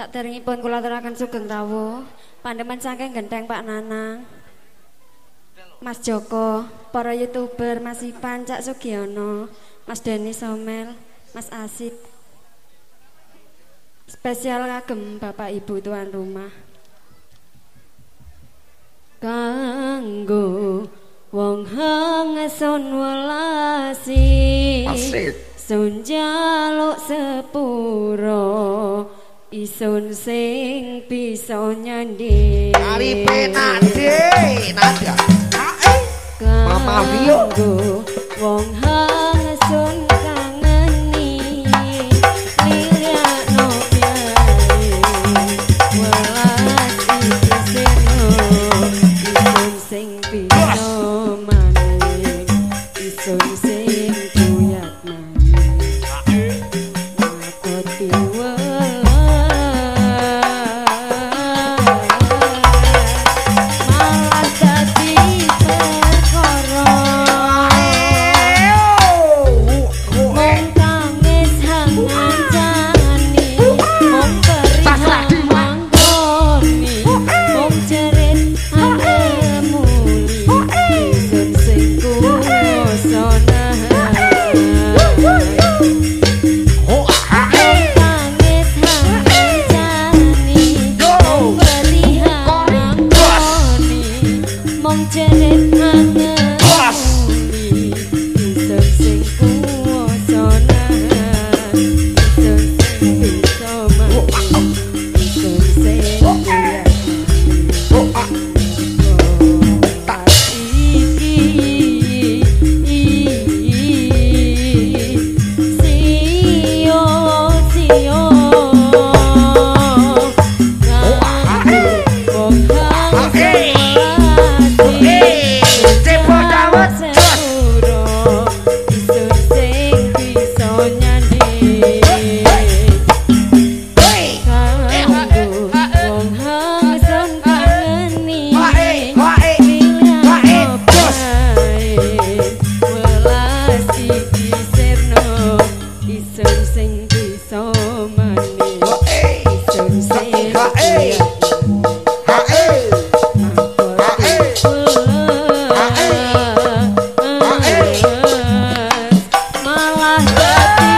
Tak teringipun kula aturaken sugeng rawuh. Pandemen saking genteng Pak Nanang. Mas Joko, para YouTuber, Mas Ipan, Cak Sugiono, Mas Deni Somel, Mas Asip. Spesial kagem Bapak Ibu tuan rumah. Kanggo wong hangesun welasi. Asik. Sun jaluk sepuro isun sing bisa nyandi. Aripe Nade, Nadia. Mama Vio. Bye.